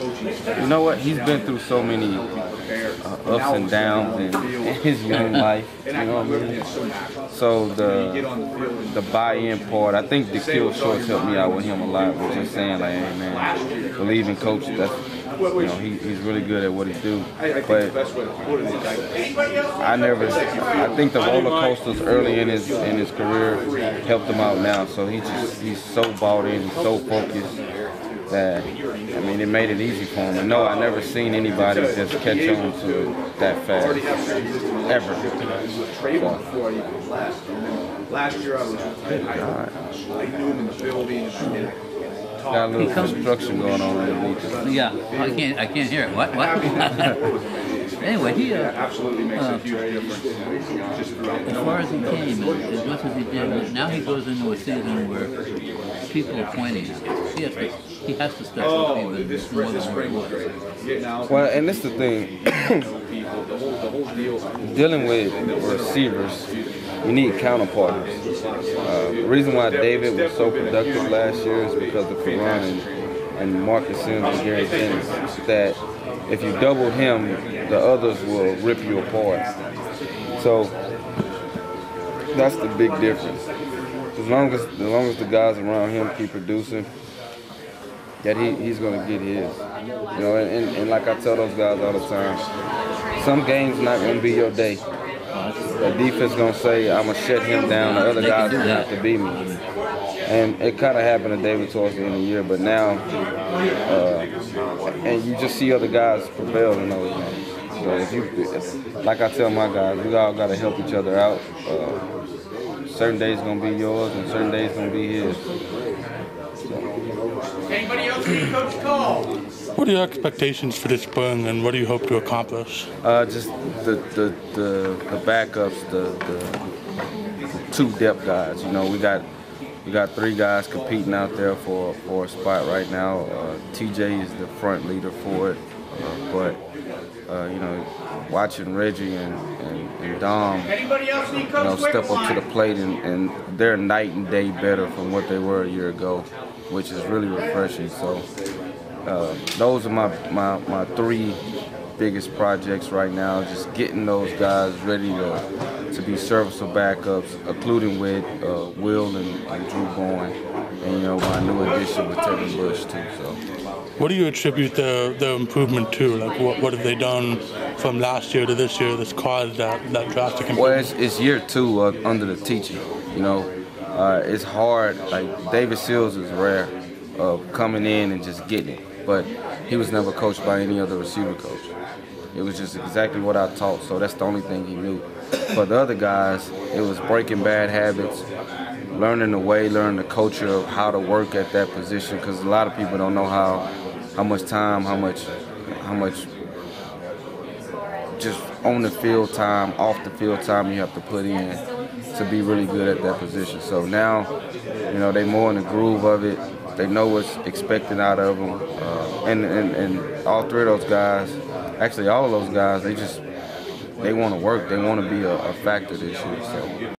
You know what? He's been through so many uh, ups and downs in, in his young life. You know what I mean? So the the buy-in part, I think the Kill Shorts helped me out with him a lot. With just saying like, hey man, believe in coach. That's you know he, he's really good at what he do. But I never. I think the roller coasters early in his in his career helped him out now. So he just he's so bought in, he's so focused that I mean it made it easy for him. And no, I never seen anybody just catch on to that fast ever. Last year I was, I, I knew him in the building. and Got a little construction going on underneath. Yeah, I can't. I can't hear it. What? What? anyway, he. Uh, absolutely makes a huge difference as far as he came, as much as he did, now he goes into a season where people are pointing at him. He has to. He has to step up even more than where he was. Well, and that's the thing. Dealing with receivers, you need counterparts. Uh, the reason why David was so productive last year is because of Ka'Raun and, and Marcus Simms and Gary Jennings. That if you double him, the others will rip you apart. So that's the big difference. As long as as long as the guys around him keep producing, that he, he's gonna get his. You know, and, and, like I tell those guys all the time, some games not gonna be your day. The defense gonna say, I'm gonna shut him down. The other guys gonna have to beat me. And it kind of happened to David towards the end of the year, but now, uh, and you just see other guys prevail in those games. So if you, like I tell my guys, we all gotta help each other out. Uh, certain days gonna be yours, and certain days gonna be his. Anybody else need Coach Call? What are your expectations for this spring, and what do you hope to accomplish? Uh, just the the the, the backups, the, the two depth guys. You know, we got we got three guys competing out there for for a spot right now. Uh, TJ is the front leader for it, uh, but uh, you know, watching Reggie and, and, and Dom, Anybody else you know, step up to the plate and, and they're night and day better from what they were a year ago, which is really refreshing. So uh, those are my, my, my three biggest projects right now, just getting those guys ready to, to be serviceable backups, including with uh, Will and, and Drew Bowen, and you know, my new addition with Tevin Bush too. So. What do you attribute the, the improvement to? Like, what, what have they done from last year to this year that's caused that, that drastic improvement? Well, it's, it's year two uh, under the teaching. You know, uh, it's hard. Like David Sills is rare of coming in and just getting it, but he was never coached by any other receiver coach. It was just exactly what I taught, so that's the only thing he knew. For the other guys, it was breaking bad habits, learning the way, learning the culture of how to work at that position, because a lot of people don't know how how much time, how much how much just on the field time, off the field time you have to put in to be really good at that position. So now, you know, they more in the groove of it. They know what's expected out of them, uh, and, and and all three of those guys, actually all of those guys, they just they want to work. They want to be a, a factor this year. So.